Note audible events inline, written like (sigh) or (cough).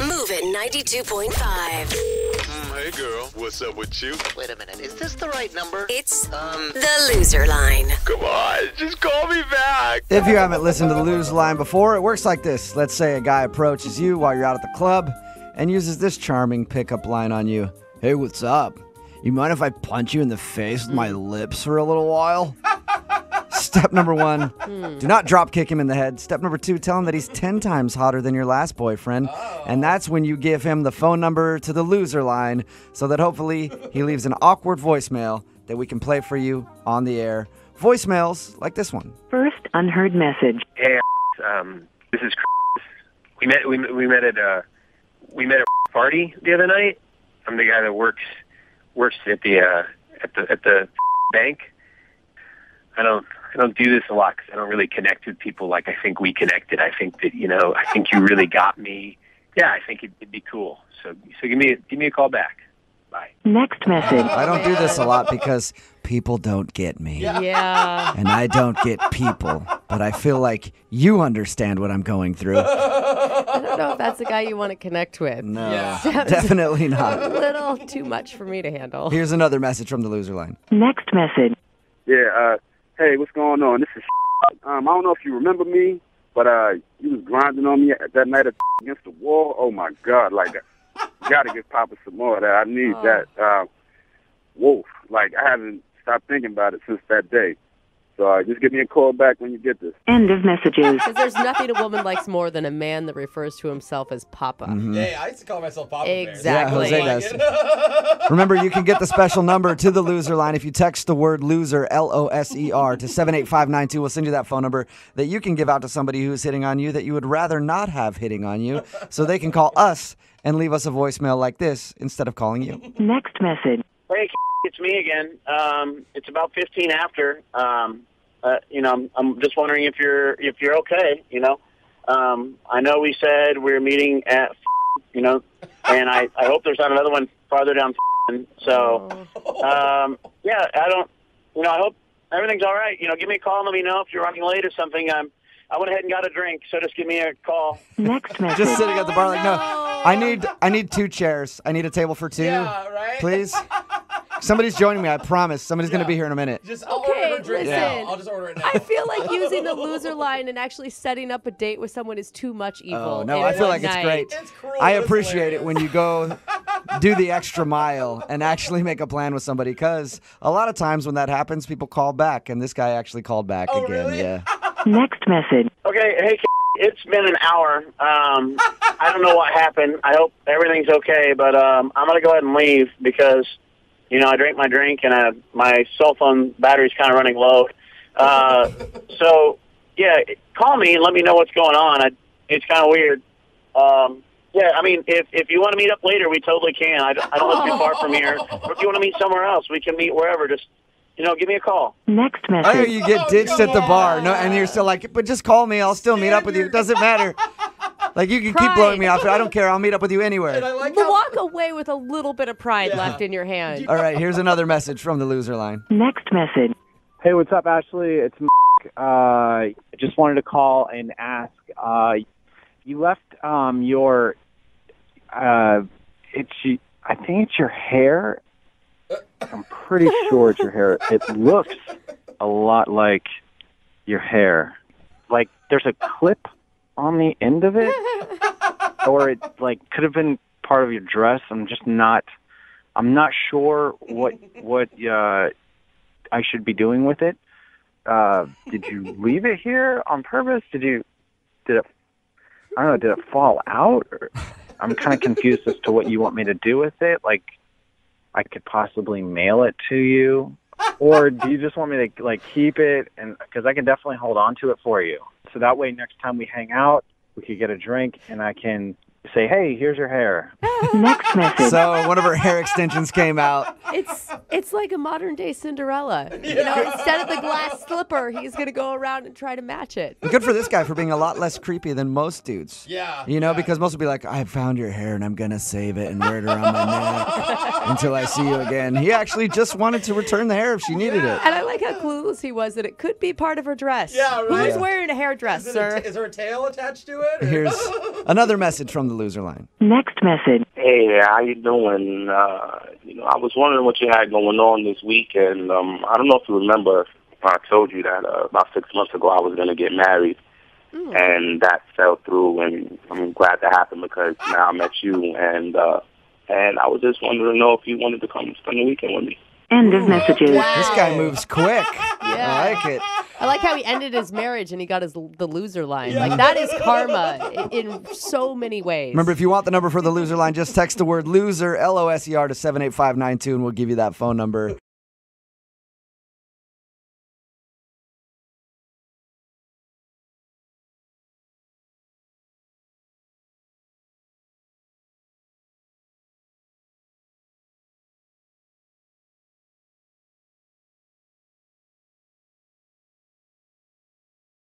Movin 92.5. Mm, hey girl, what's up with you? Wait a minute, is this the right number? It's Um, the loser line. Come on, just call me back. If you haven't listened to the loser line before, it works like this. Let's say a guy approaches you while you're out at the club and uses this charming pickup line on you. Hey, what's up? You mind if I punch you in the face with my lips for a little while? Step number one, (laughs) do not drop kick him in the head. Step number two, tell him that he's 10 times hotter than your last boyfriend. And that's when you give him the phone number to the loser line so that hopefully he leaves an awkward voicemail that we can play for you on the air. Voicemails like this one. First unheard message. Hey, um, this is Chris. We met. We, we met at a we met at a party the other night. I'm the guy that works works at the uh, at the at the bank. I don't I don't do this a lot because I don't really connect with people like I think we connected. I think that you know I think you really got me. Yeah, I think it'd, it'd be cool. So so give me a, give me a call back. Bye. Next message. I don't do this a lot because people don't get me. Yeah. And I don't get people. But I feel like you understand what I'm going through. I don't know if that's the guy you want to connect with. No, definitely not. A little too much for me to handle. Here's another message from the loser line. Next message. Yeah, uh, hey, what's going on? This is (laughs) um, I don't know if you remember me, but uh, you was grinding on me that night (laughs) against the wall. Oh my God, like, gotta give Papa some more of that. I need that. Uh, wolf, like I haven't stopped thinking about it since that day. So uh, just give me a call back when you get this. End of messages. (laughs) Because there's nothing a woman likes more than a man that refers to himself as Papa. Yeah, I used to call myself Papa Bear. Exactly. Yeah, Jose does. (laughs) Remember, you can get the special (laughs) number to the loser line if you text the word loser, L O S E R, to 78592. We'll send you that phone number that you can give out to somebody who's hitting on you that you would rather not have hitting on you so they can call us and leave us a voicemail like this instead of calling you. Next message. Hey, it's me again. Um, it's about 15 after. Um, uh, you know, I'm, I'm just wondering if you're if you're okay. You know, um, I know we said we're meeting at, you know, and I I hope there's not another one farther down. So, um, yeah, I don't. You know, I hope everything's all right. You know, give me a call and let me know if you're running late or something. I'm. I went ahead and got a drink, so just give me a call. Next message. Just sitting at the bar like, no, I need I need two chairs. I need a table for two. Yeah, right? Please. (laughs) Somebody's joining me, I promise. Somebody's going to be here in a minute. Just I'll Okay, order her drink listen. now. I'll just order it now. I feel like (laughs) using the loser line and actually setting up a date with someone is too much evil. Oh, no, I feel one like it's great. It's cruel, I but it's appreciate it when you go (laughs) do the extra mile and actually make a plan with somebody because a lot of times when that happens, people call back, and this guy actually called back Oh, again. really? Yeah. (laughs) Next message. Okay, hey, it's been an hour. Um, I don't know what happened. I hope everything's okay, but um, I'm gonna go ahead and leave because you know I drank my drink and I, my cell phone battery's kind of running low. Uh, (laughs) so yeah, call me and let me know what's going on. I, it's kind of weird. Um, yeah, I mean, if if you want to meet up later, we totally can. I, don't- I don't live too far from here. (laughs) Or if you want to meet somewhere else, we can meet wherever. Just you know, give me a call. Next I know you get Oh, ditched at the bar, no, and you're still like, but just call me. I'll still meet up with you. It doesn't (laughs) matter. Like you can keep blowing me off. I don't care. I'll meet up with you and anywhere. I like But how walk away with a little bit of pride Yeah. left in your hand. All right, here's another message from the loser line. Next message. Hey, what's up, Ashley? It's Mark. Uh, I just wanted to call and ask. Uh, you left um, your, uh, it's y- I think it's your hair. I'm pretty sure it's your hair. It looks a lot like your hair. Like there's a clip on the end of it, or it like could have been part of your dress. I'm just not. I'm not sure what what uh, I should be doing with it. Uh, did you leave it here on purpose? Did you? Did it? I don't know. Did it fall out? Or, I'm kind of confused as to what you want me to do with it. Like, I could possibly mail it to you, or do you just want me to like keep it? And because I can definitely hold on to it for you, so that way next time we hang out, we could get a drink, and I can say, "Hey, here's your hair." (laughs) Next message. So one of her hair extensions came out. It's it's like a modern day Cinderella. (laughs) You know, instead of the glass slipper, he's gonna go around and try to match it. Good for this guy for being a lot less creepy than most dudes. Yeah, You know, yeah. because most will be like, I found your hair and I'm going to save it and wear it around my neck until I see you again. He actually just wanted to return the hair if she needed it. And I like how clueless he was that it could be part of her dress. Yeah, right. Who's Yeah. wearing a hairdress, Is, there sir? ta- is there a tail attached to it? or- Here's Another message from the loser line. Next message. Hey, how you doing? Uh, you know, I was wondering what you had going on this week, and um, I don't know if you remember. I told you that uh, about six months ago I was going to get married, and that fell through. And I'm glad that happened because now I met you, and uh, and I was just wondering to know if you wanted to come spend the weekend with me. End of messages. This guy moves quick. (laughs) Yeah. I like it. I like how he ended his marriage and he got his the loser line. Like that is karma in so many ways. Remember, if you want the number for the loser line, just text the word loser, L O S E R, to 78592, and we'll give you that phone number.